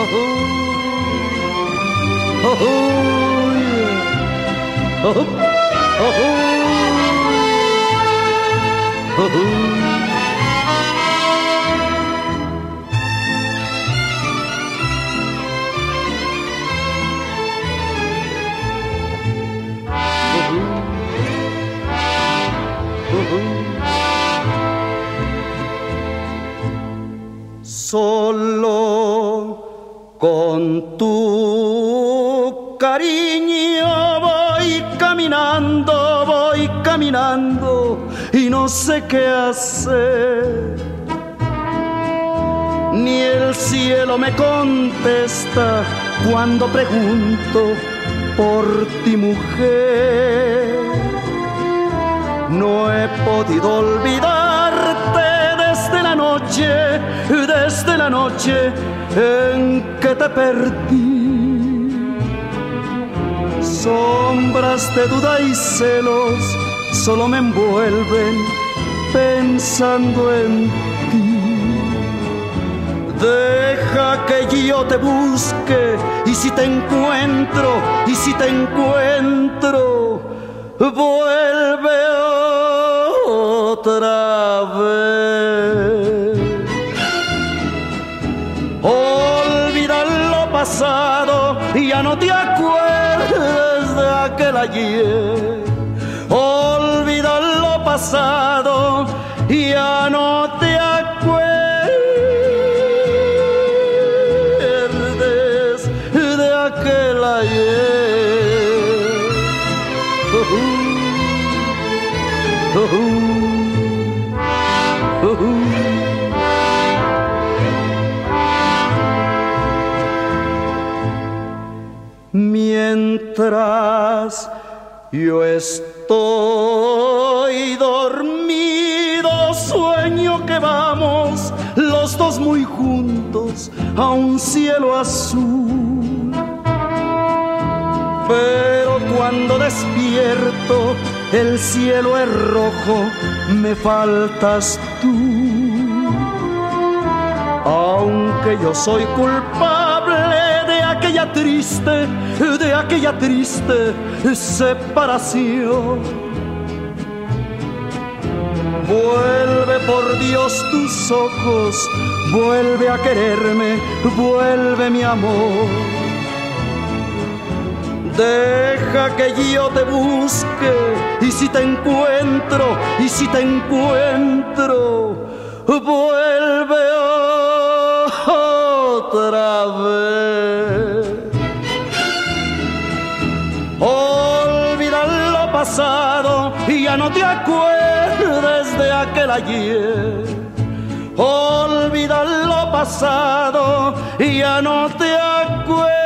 Ohh, ohh, ohh, ohh, ohh, ohh, ohh, ohh, ohh. Con tu cariño voy caminando, voy caminando y no sé qué hacer. Ni el cielo me contesta cuando pregunto por ti mujer. No he podido la desde la noche en que te perdí. Sombras de duda y celos solo me envuelven pensando en ti. Deja que yo te busque y si te encuentro, y si te encuentro, vuelve otra pasado y ya no te acuerdes de aquel ayer. Olvida lo pasado y ya no te acuerdes de aquel ayer. Mientras yo estoy dormido, sueño que vamos los dos muy juntos a un cielo azul. Pero cuando despierto, el cielo es rojo, me faltas tú. Aunque yo soy culpable aquella triste, de aquella triste separación. Vuelve por Dios tus ojos, vuelve a quererme, vuelve mi amor. Deja que yo te busque y si te encuentro, y si te encuentro, vuelve otra vez. Pasado y ya no te acuerdes de aquel ayer. Olvida lo pasado y ya no te acuerdes